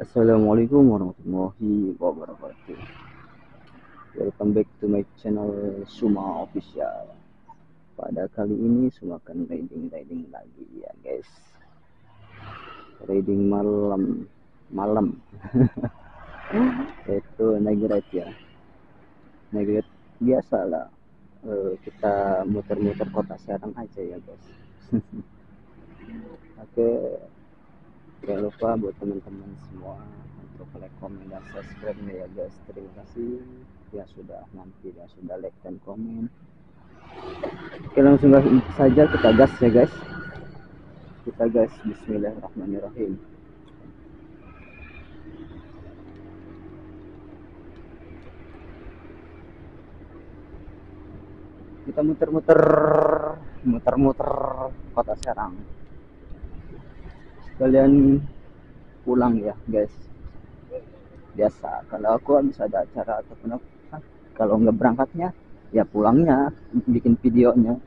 Assalamualaikum warahmatullahi wabarakatuh. Welcome back to my channel Suma Official. Pada kali ini Suma akan riding riding lagi ya guys. Riding malam malam. Itu grab ya. Grab biasa lah. Eh, kita muter-muter kota Serang aja ya guys. Oke, Jangan lupa buat teman-teman semua untuk like, komen, dan subscribe ya guys. Terima kasih yang sudah nanti yang sudah like dan komen. Oke langsung saja kita gas ya guys. Kita gas Bismillahirrahmanirrahim. Kita muter-muter, muter-muter kota Serang kalian pulang ya guys. Biasa. Kalau aku habis ada acara ataupun apa. Kalau nggak berangkatnya ya pulangnya bikin videonya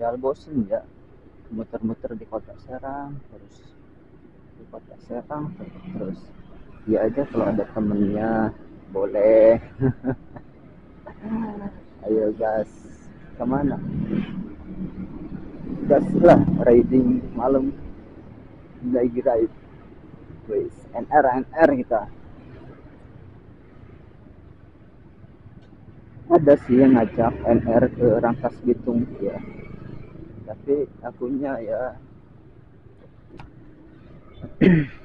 padahal bosen ya. Muter-muter di kota Serang terus di kota Serang terus ya aja kalau ada temennya boleh. Ayo gas. Ke mana? Gas lah riding malam. Lagi ride. Wis NR NR kita. Ada sih yang ngajak NR ke Rangkas Bitung ya tapi akunya ya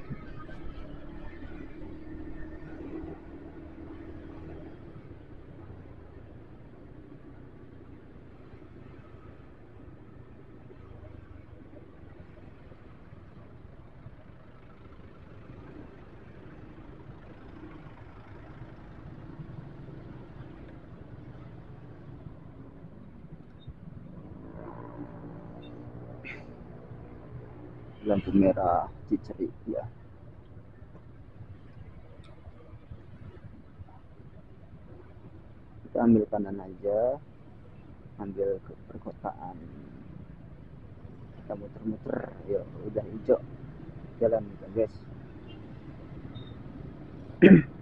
lampu merah Cicerik ya. Kita ambil kanan aja ambil ke perkotaan. Kita muter-muter ya udah hijau. Jalan kita guys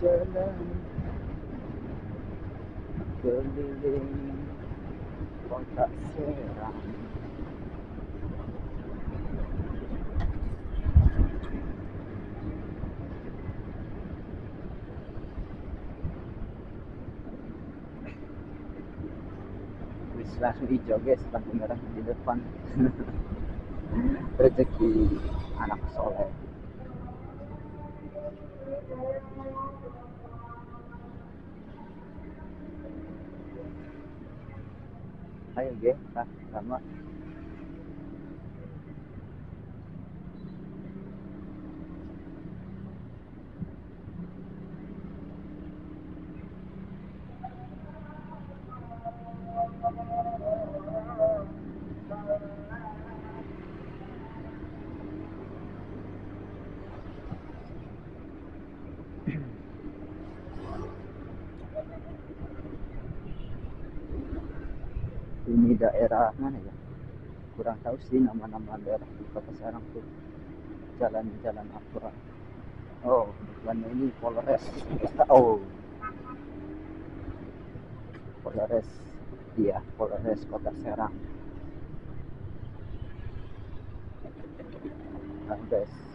berjalan-jalan keliling kota Serang wis langsung hijau guys lampu merah di depan. Rezeki anak soleh ayo ge sama ini daerah mana ya? Kurang tahu sih nama-nama daerah di kota Serang tuh. Jalan-jalan apa oh depannya ini Polres. Oh. Polres. Iya Polres kota Serang. Guys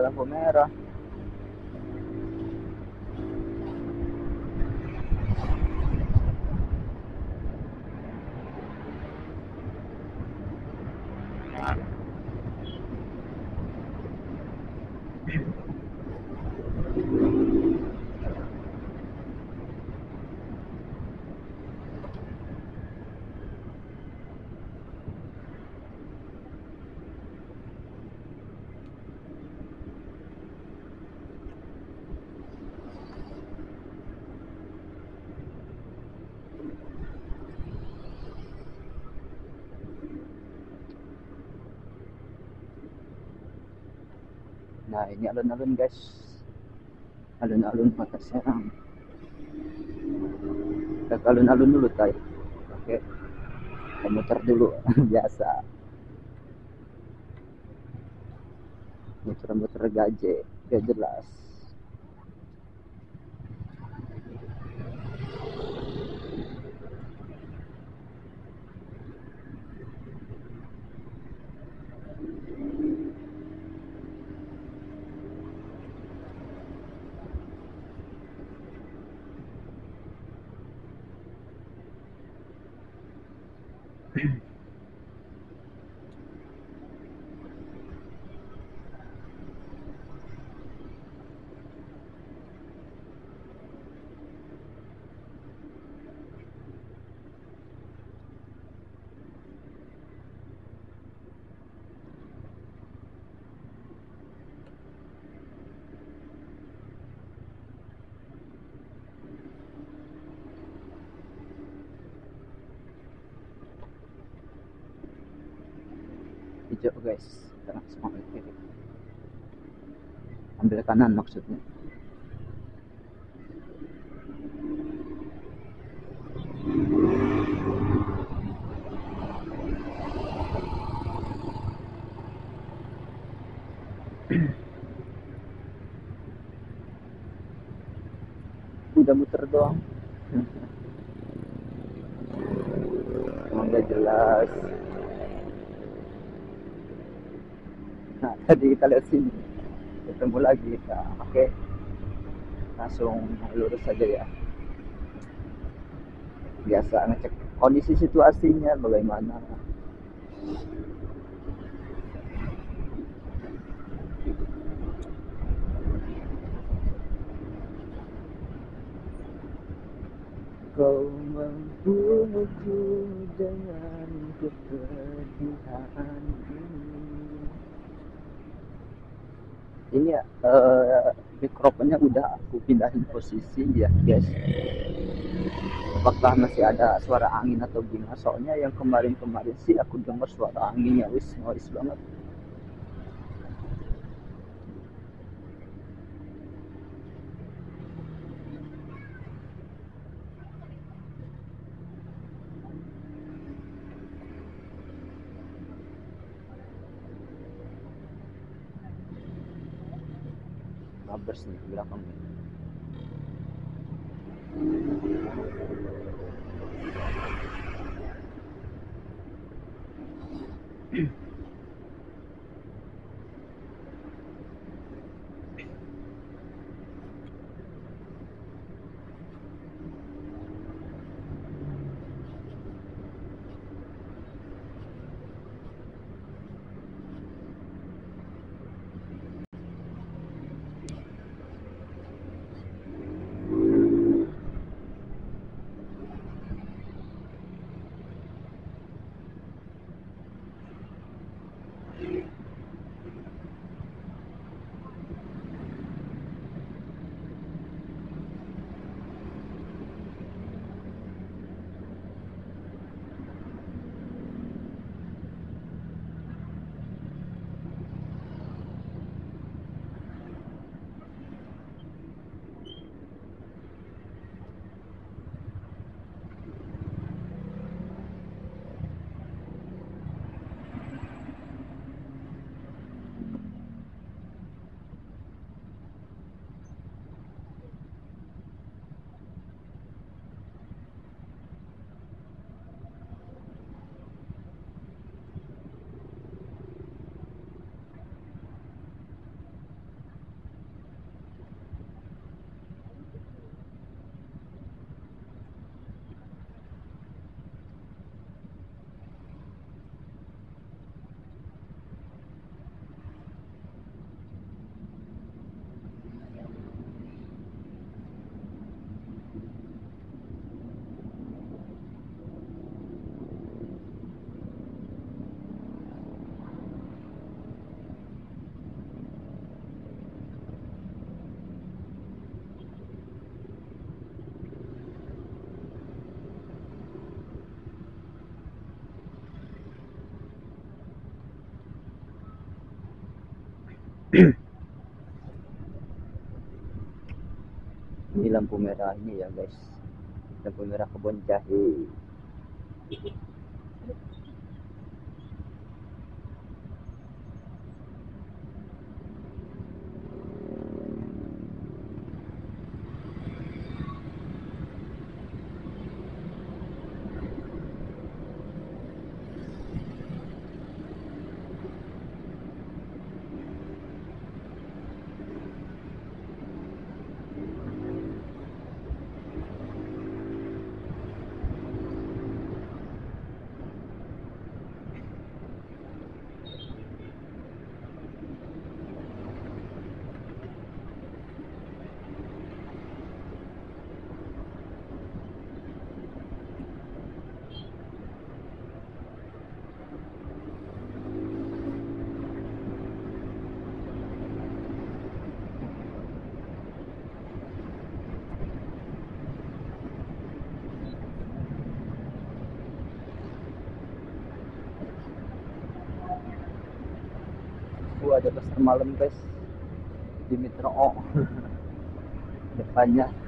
lampu merah Ini alun-alun guys. Alun-alun Kota Serang. Kita ke alun-alun dulu tay Oke. Kita muter dulu Biasa. Muter-muter gaje Gak jelas hijau guys. Sekarang ke kiri ambil kanan maksudnya udah muter doang gak jelas nah tadi kita lihat sini. Ketemu lagi nah, oke. Langsung lurus saja ya. Biasa ngecek kondisi situasinya bagaimana. Kau mampu dengan kepedihan ini Ini uh, mikrofonnya udah aku pindahin posisi ya guys. Apakah masih ada suara angin atau gimana? Soalnya yang kemarin-kemarin sih aku dengar suara anginnya Wis, noise banget تعبرش برقم Mm-hmm. Lampu merah ini ya guys. Lampu merah kebun jahe gua ada pasar malam guys di Metro O. Depannya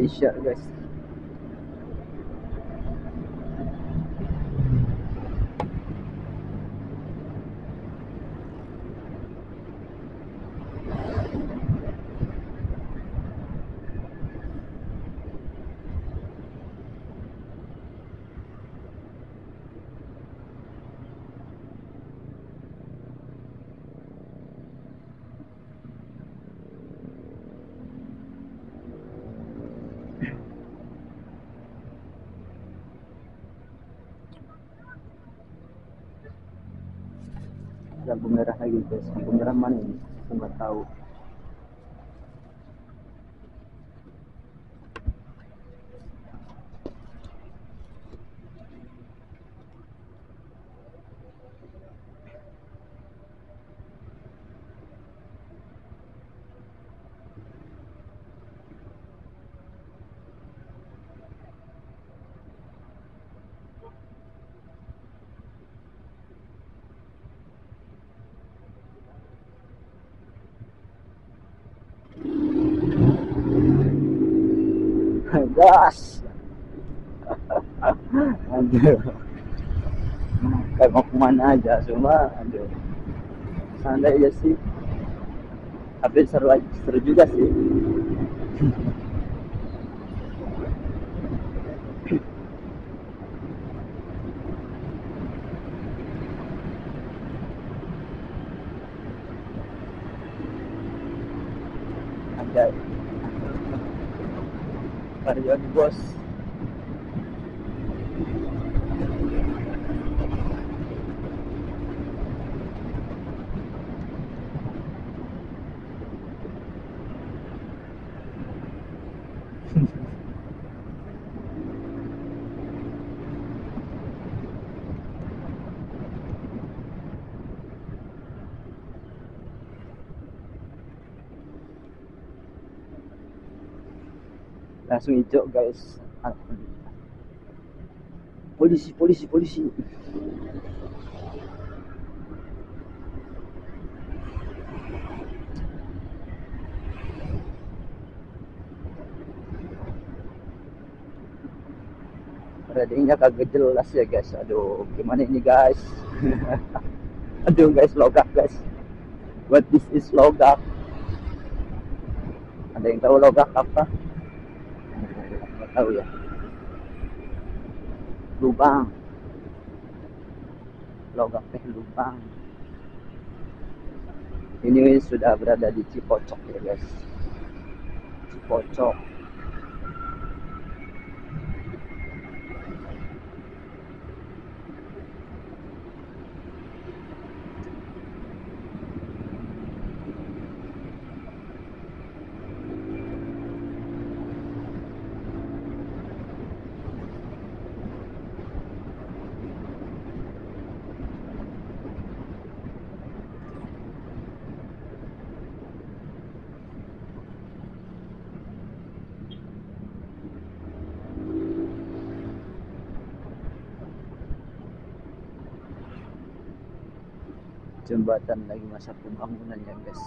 Dah isyak guys lampu lampu merah mana ini nggak tahu gas aduh. Kayak mau ke mana aja cuma aduh. Santai aja sih. Tapi seru seru juga sih was langsung hijau guys. Alhamdulillah. polisi polisi polisi. Radingnya kagak jelas ya guys. Aduh gimana ini guys? Aduh guys logak guys. What this is logak? Ada yang tahu logak apa tahu ya lubang. Logam teh lubang. Ini sudah berada di Cipocok ya guys. Cipocok jembatan lagi masa pembangunan ya guys.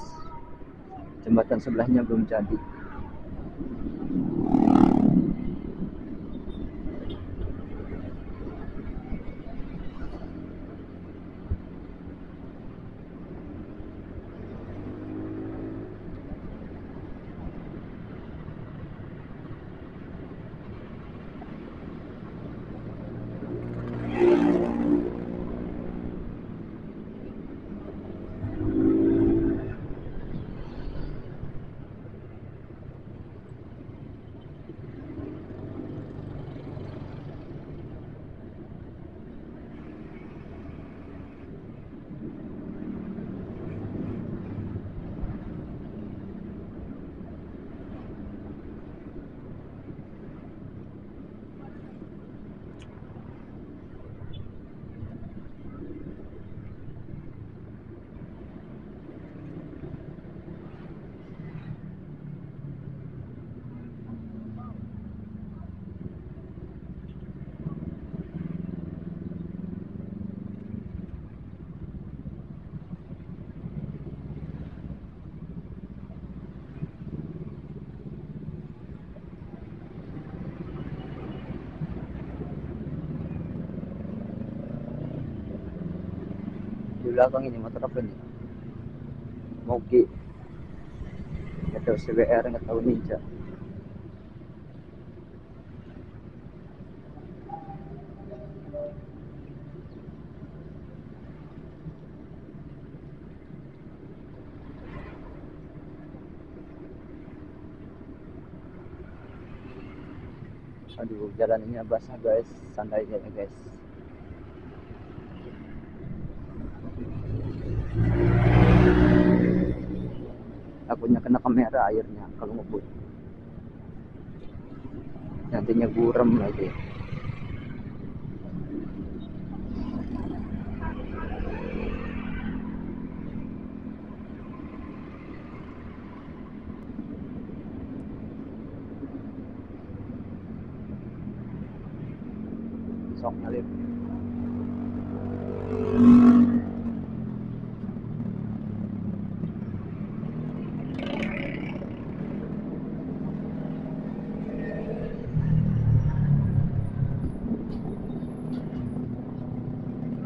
Jembatan sebelahnya belum jadi di belakang ini motor apa ini? Mogi. Nggak tahu CBR nggak tahu Ninja. Aduh jalan ini basah guys. Santai aja guys takutnya kena kamera airnya kalau ngebut. Nantinya gurem lagi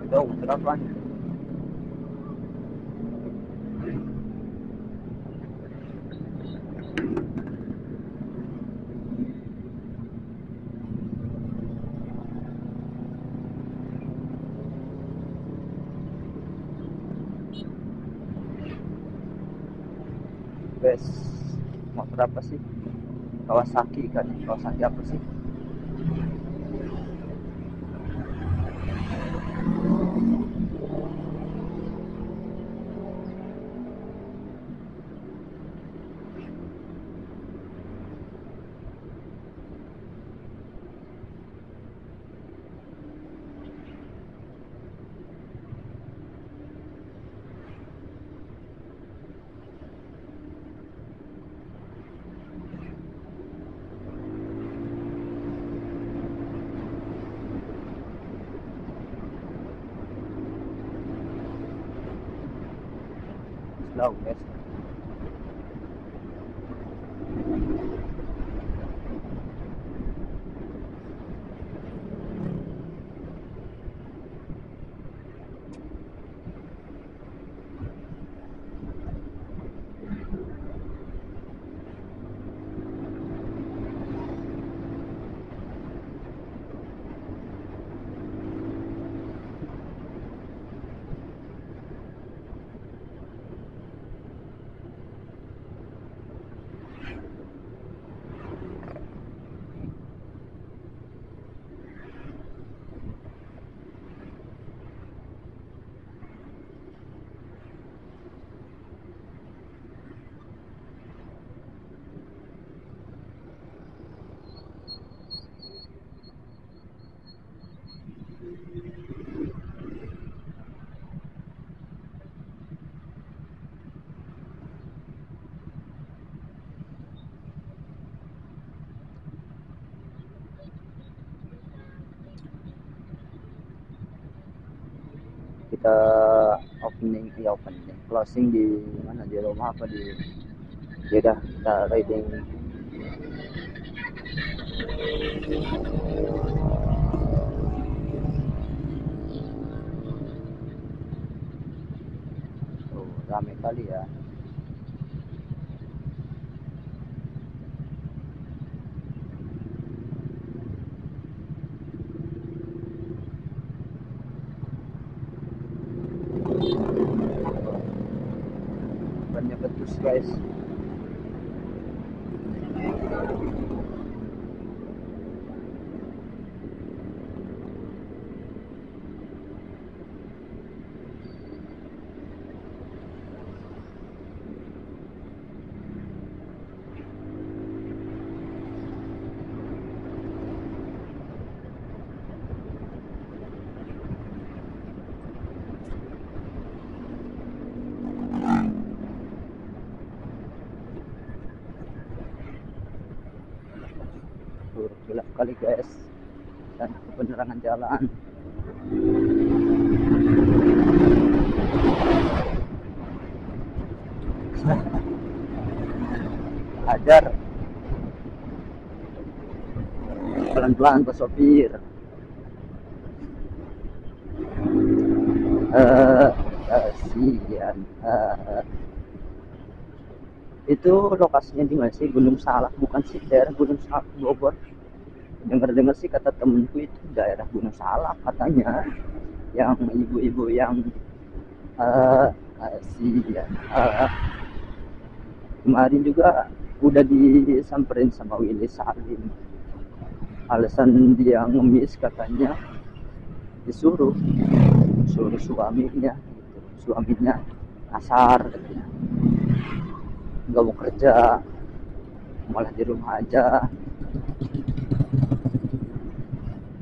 Ito, masarapan. Best motor apa sih? Kawasaki kan? Kawasaki apa sih? Kita opening ya opening. Closing di mana? Di rumah apa di ya udah kita riding oh, rame kali ya guys kali guys dan penerangan jalan. Ajar pelan-pelan Pak Sopir. Kasihan. Eh, itu lokasinya di mana sih? Gunung Salak bukan sih? Daerah Gunung Salak Bogor dengar-dengar sih kata temenku itu daerah Gunung Salak katanya. Yang ibu-ibu yang eh kasihan Eh, kemarin juga udah disamperin sama Willy Salim. Alasan dia ngemis katanya disuruh suruh suaminya suaminya kasar katanya. Nggak mau kerja malah di rumah aja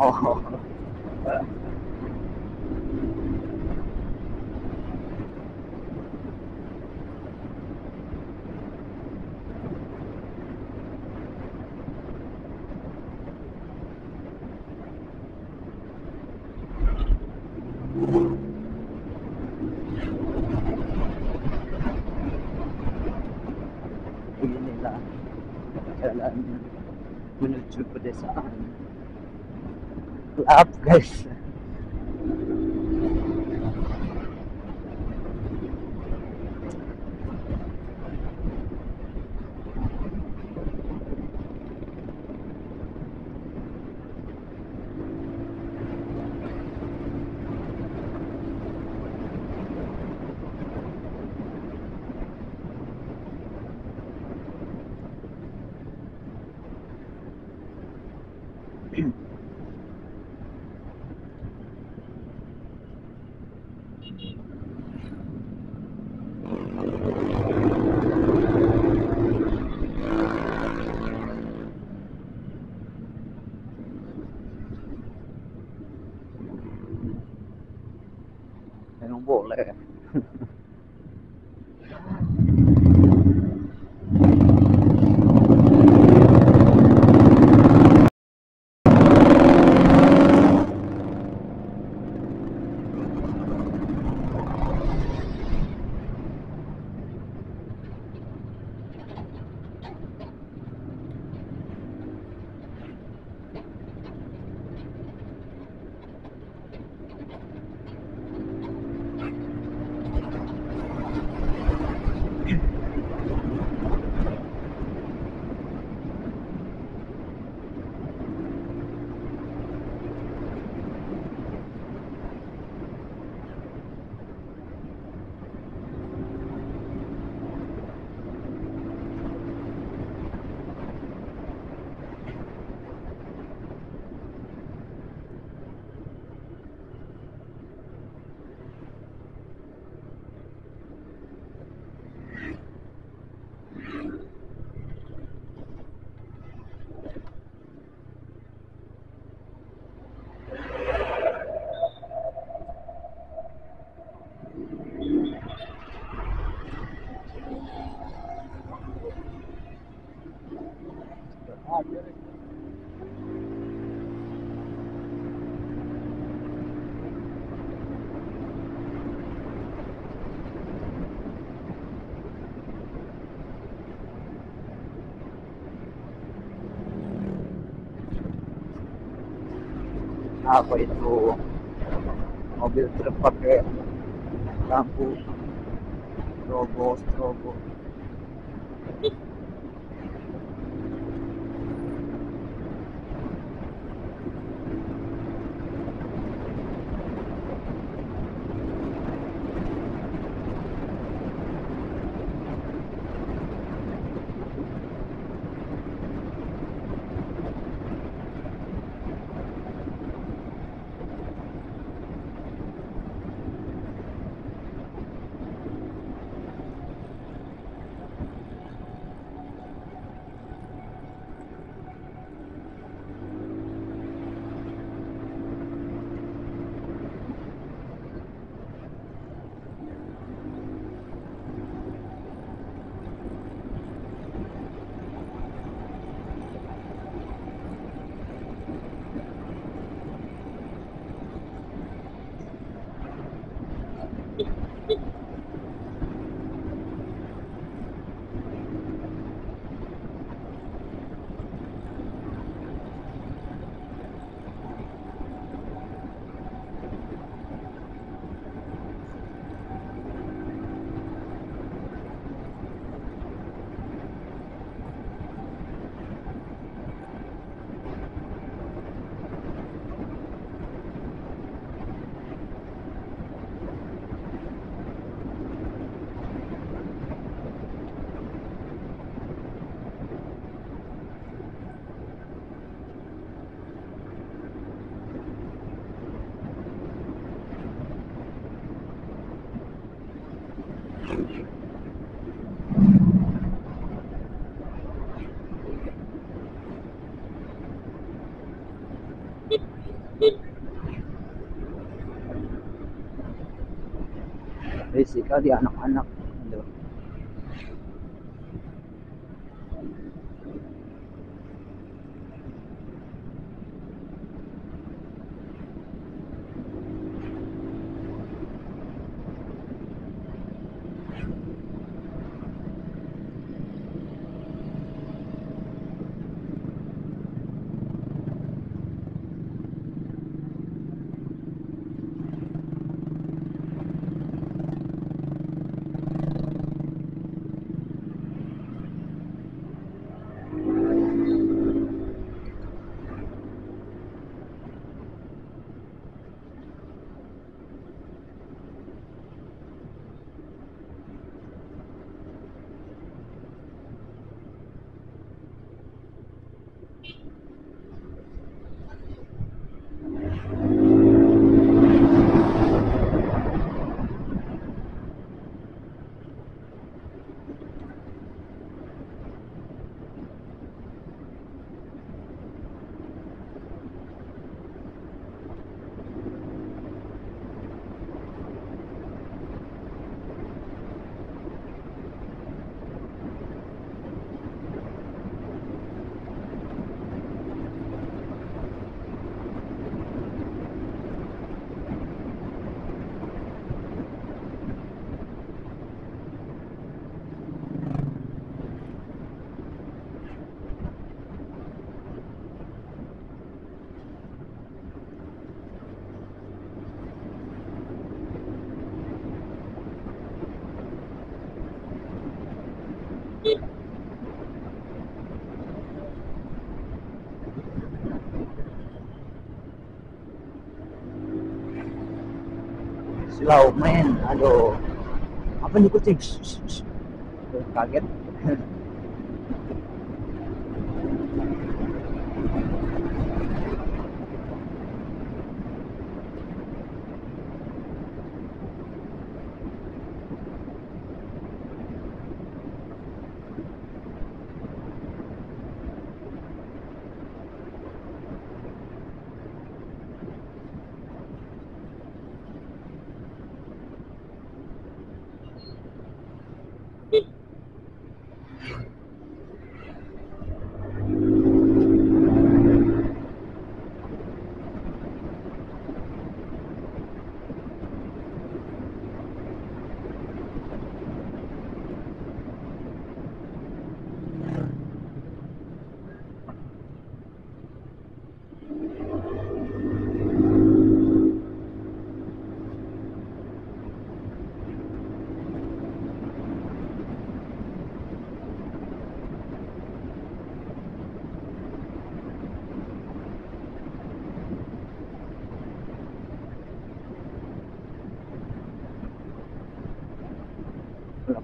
oh guys água aí no Alberto Papel, Campo, Trovo, Trovo. physical, di anak-anak. Slow man. Aduh. Apa. Aduh, kaget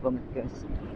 gelap banget guys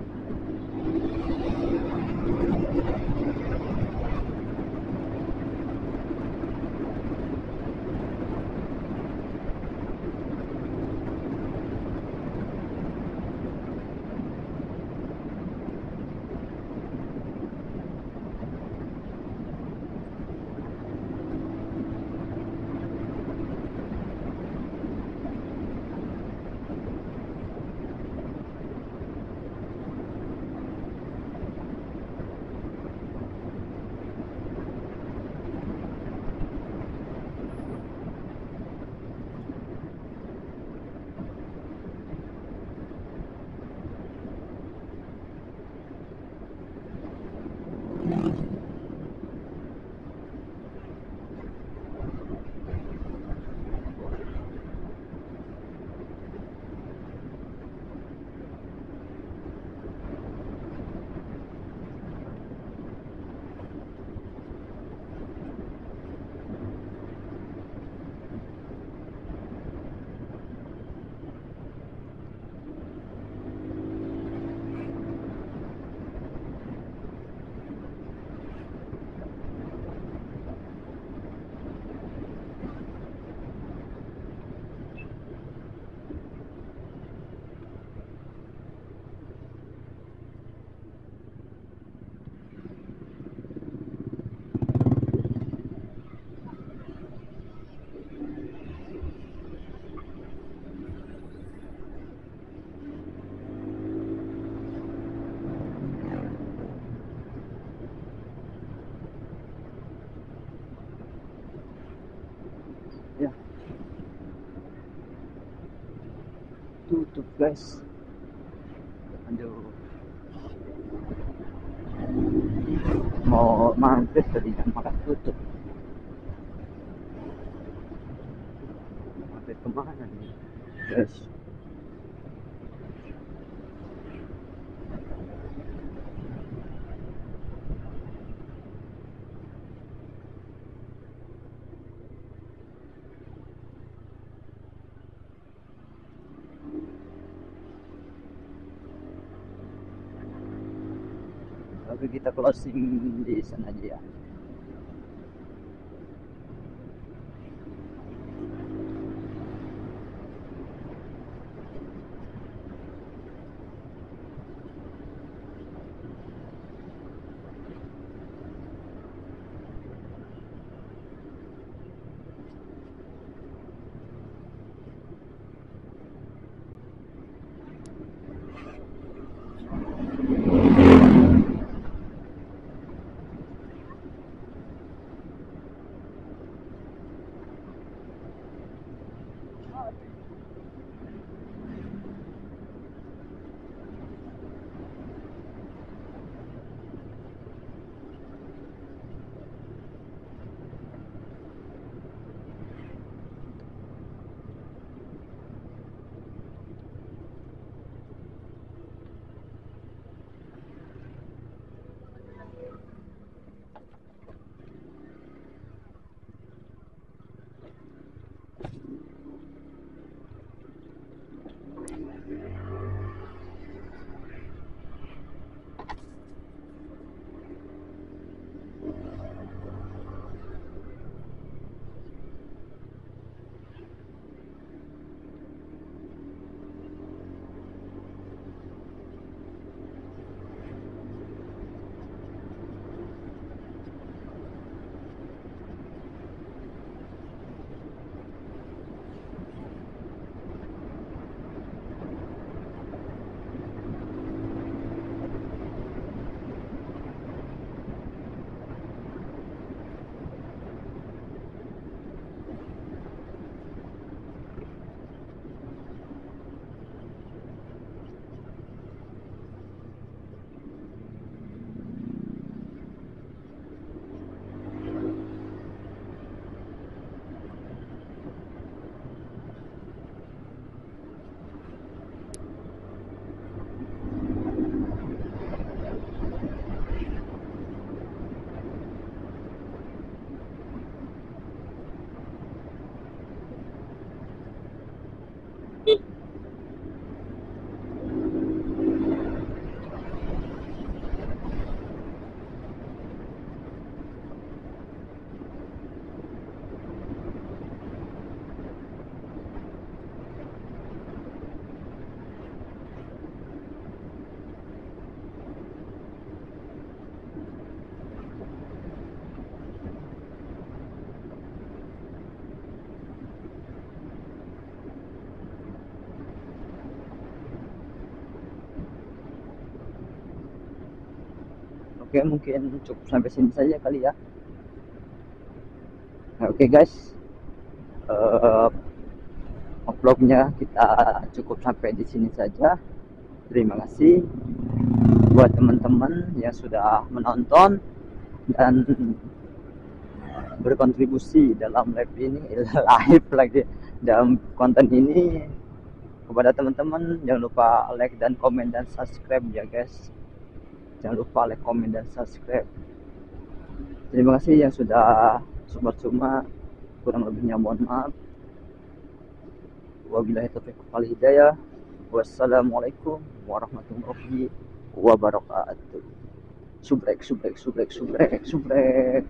guys. Aduh. Mau mampir tadi kan malah tutup. Mampir ke mana nih? Guys tapi kita closing di sana aja ya Oke mungkin cukup sampai sini saja kali ya. Nah, Oke guys. Uh, Vlognya kita cukup sampai di sini saja. Terima kasih Buat teman-teman yang sudah menonton Dan berkontribusi dalam live ini Live lagi dalam konten ini. Kepada teman-teman jangan lupa like dan komen dan subscribe ya guys jangan lupa like, komen, dan subscribe. Terima kasih yang sudah support cuma kurang lebihnya mohon maaf. Wabillahi taufiq wal hidayah. Wassalamualaikum warahmatullahi wabarakatuh. Subrek subrek subrek subrek subrek